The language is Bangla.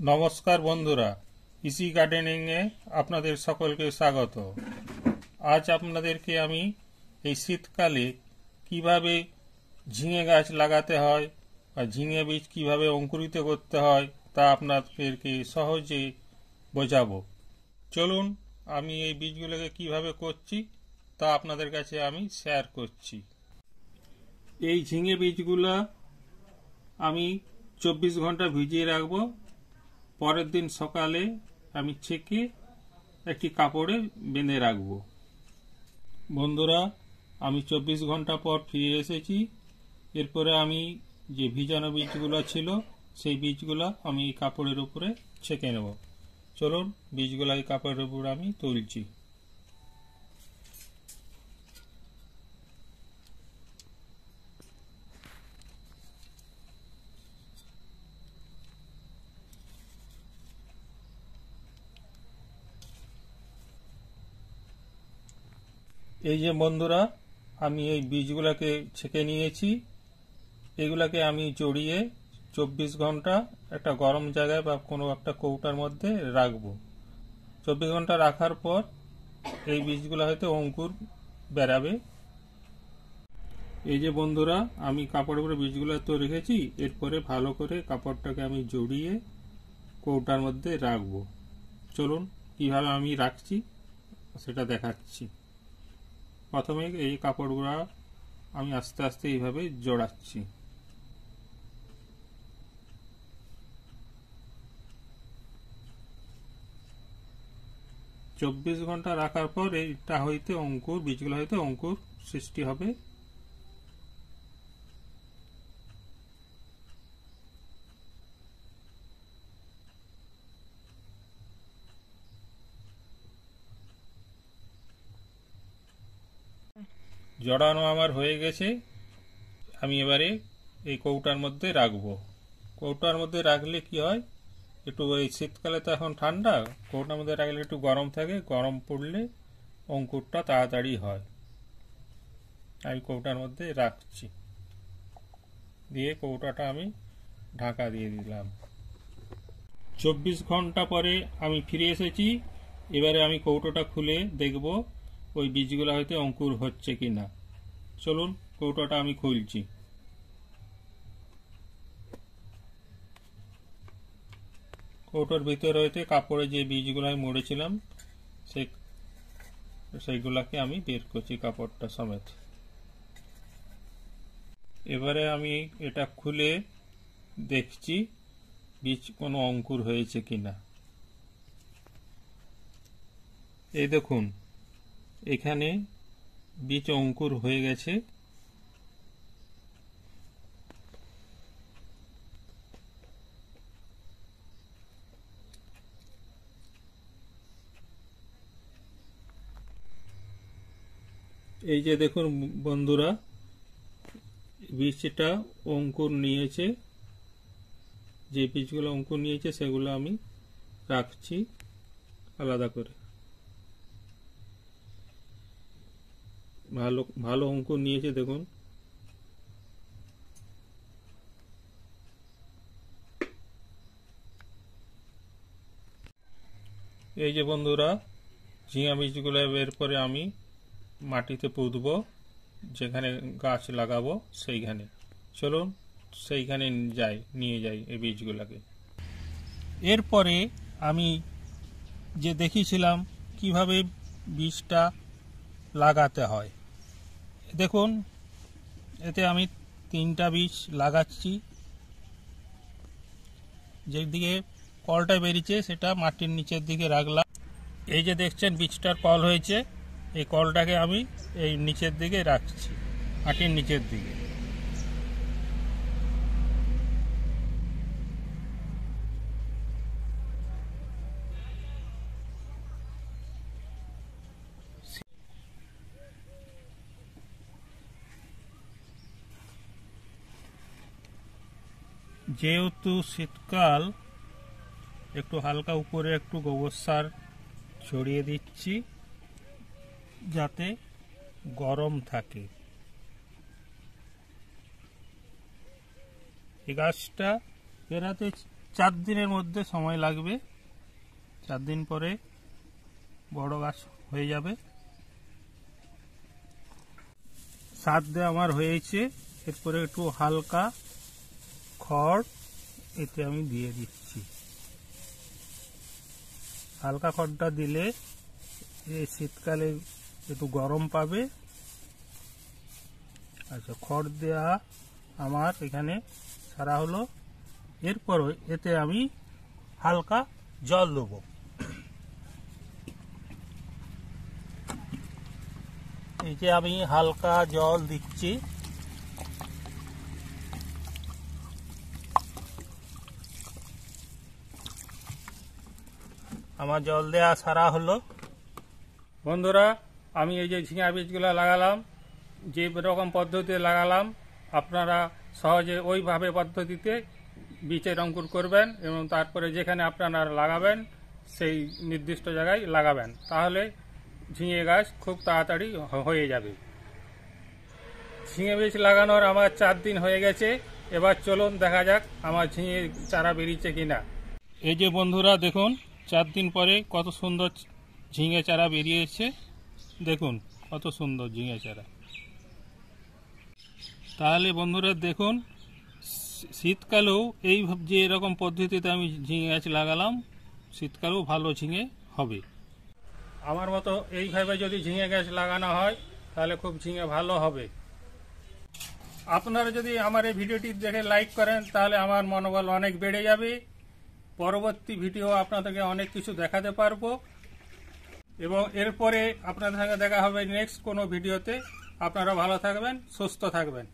নমস্কার বন্ধুরা, ইসি গার্ডেনিং এ আপনাদের সকলকে স্বাগত। আজ আপনাদেরকে আমি এই শীতকালে কীভাবে ঝিঙে গাছ লাগাতে হয় বা ঝিঙে বীজ কীভাবে অঙ্কুরিত করতে হয় তা আপনাদেরকে সহজে বোঝাবো। চলুন, আমি এই বীজগুলোকে কীভাবে করছি তা আপনাদের কাছে আমি শেয়ার করছি। এই ঝিঙে বীজগুলো আমি চব্বিশ ঘণ্টা ভিজিয়ে রাখব। পরের দিন সকালে আমি ছেঁকে একটি কাপড়ে বেঁধে রাখব। বন্ধুরা, আমি চব্বিশ ঘণ্টা পর ফিরে এসেছি। এরপরে আমি যে ভিজানো বীজগুলো ছিল, সেই বীজগুলো আমি কাপড়ের উপরে ছেঁকে নেব। চলুন, বীজগুলো এই কাপড়ের উপর আমি তুলছি। এই যে বন্ধুরা, আমি এই বীজগুলোকে ছেঁকে নিয়েছি। এগুলাকে আমি জড়িয়ে চব্বিশ ঘণ্টা একটা গরম জায়গায় বা কোনো একটা কৌটার মধ্যে রাখব। চব্বিশ ঘণ্টা রাখার পর এই বীজগুলো হয়তো অঙ্কুর বেরাবে। এই যে বন্ধুরা, আমি কাপড়ের উপরে বীজগুলো তো রেখেছি, এরপরে ভালো করে কাপড়টাকে আমি জড়িয়ে কৌটার মধ্যে রাখব। চলুন, কীভাবে আমি রাখছি সেটা দেখাচ্ছি। প্রথমে এই কাপড়গুলো আমি আস্তে আস্তে এইভাবে জড়াচ্ছি। চব্বিশ ঘণ্টা রাখার পর এইটা হইতে অঙ্কুর, বীজগুলো হইতে অঙ্কুর সৃষ্টি হবে। জড়ানো আমার হয়ে গেছে, আমি এবারে এই কৌটার মধ্যে রাখব। কৌটার মধ্যে রাখলে কি হয়? একটু এই শীতকালে তো এখন ঠান্ডা, কৌটার মধ্যে রাখলে একটু গরম থাকে, গরম পড়লে অঙ্কুরটা তাড়াতাড়ি হয়। আমি কৌটার মধ্যে রাখছি। দিয়ে কৌটাটা আমি ঢাকা দিয়ে দিলাম। চব্বিশ ঘণ্টা পরে আমি ফিরে এসেছি। এবারে আমি কৌটোটা খুলে দেখব। ওই বীজগুলো হয়তো অঙ্কুর হচ্ছে কি না চলুন, কৌটোটা আমি খুলছি। কৌটোর ভিতরে হইতে কাপড়ে যে বীজগুলো আমি মুড়েছিলাম সেই সেইগুলাকে আমি বের করছি কাপড়টা সমেত। এবারে আমি এটা খুলে দেখছি বীজ কোনো অঙ্কুর হয়েছে কিনা। এই দেখুন এখানে বীজ অঙ্কুর হয়ে গেছে। এই যে দেখুন বন্ধুরা, বীজটা অঙ্কুর নিয়েছে। যে বীজগুলো অঙ্কুর নিয়েছে, সেগুলো আমি রাখছি আলাদা করে। ভালো ভালো অঙ্কুর নিয়েছে, দেখুন। এই যে বন্ধুরা, ঝিঙা বীজগুলো বের করে আমি মাটিতে পুঁতব, যেখানে গাছ লাগাবো, সেইখানে। চলুন, সেইখানে যাই, নিয়ে যাই এই বীজগুলোকে। এরপরে আমি যে দেখিয়েছিলাম, কীভাবে বীজটা লাগাতে হয়। দেখুন, এতে আমি তিনটা বীজ লাগাচ্ছি। যেদিকে কলটা বেরিয়েছে, সেটা মাটির নিচের দিকে রাখলাম। এই যে দেখছেন, বীজটার কল হয়েছে, এই কলটাকে আমি এই নিচের দিকে রাখছি, মাটির নিচের দিকে। যেহেতু শীতকাল, একটু হালকা উপরে একটু গোবর সার ছড়িয়ে দিচ্ছি যাতে গরম থাকে। এই গাছটা বেরাতে চার দিনের মধ্যে সময় লাগবে। চার দিন পরে বড় গাছ হয়ে যাবে। সার দেওয়া আমার হয়েছে, এরপরে একটু হালকা খড়, এতে আমি দিয়ে দিচ্ছি। হালকা খড়টা দিলে এই শীতকালে একটু গরম পাবে। আচ্ছা খড় দেওয়া আমার এখানে সারা হলো। এরপর এতে আমি হালকা জল দেবো। এই যে আমি হালকা জল দিচ্ছি। আমার জল দেওয়া সারা হলো। বন্ধুরা, আমি এই যে ঝিঙা বীজগুলো লাগালাম, যে রকম পদ্ধতিতে লাগালাম, আপনারা সহজে ওইভাবে পদ্ধতিতে বীজের অঙ্কুর করবেন এবং তারপরে যেখানে আপনারা লাগাবেন, সেই নির্দিষ্ট জায়গায় লাগাবেন। তাহলে ঝিঙে গাছ খুব তাড়াতাড়ি হয়ে যাবে। ঝিঙে বীজ লাগানোর আমার চার দিন হয়ে গেছে। এবার চলুন দেখা যাক আমার ঝিঙে চারা বেরিয়েছে কিনা। এই যে বন্ধুরা, দেখুন চার দিন পরে কত সুন্দর ঝিঙে চারা বেরিয়েছে। দেখুন, কত সুন্দর ঝিঙে চারা। তাহলে বন্ধুরা দেখুন, শীতকালেও এই যে এরকম পদ্ধতিতে আমি ঝিঙে গাছ লাগালাম, শীতকালেও ভালো ঝিঙে হবে। আমার মতো এইভাবে যদি ঝিঙে গাছ লাগানো হয়, তাহলে খুব ঝিঙে ভালো হবে। আপনারা যদি আমার এই ভিডিওটি দেখে লাইক করেন, তাহলে আমার মনোবল অনেক বেড়ে যাবে। পরবর্তী ভিডিও আপনাদেরকে অনেক কিছু দেখাতে পারব। এবং এরপরে আপনাদের সঙ্গে দেখা হবে নেক্সট কোনো ভিডিওতে। আপনারা ভালো থাকবেন, সুস্থ থাকবেন।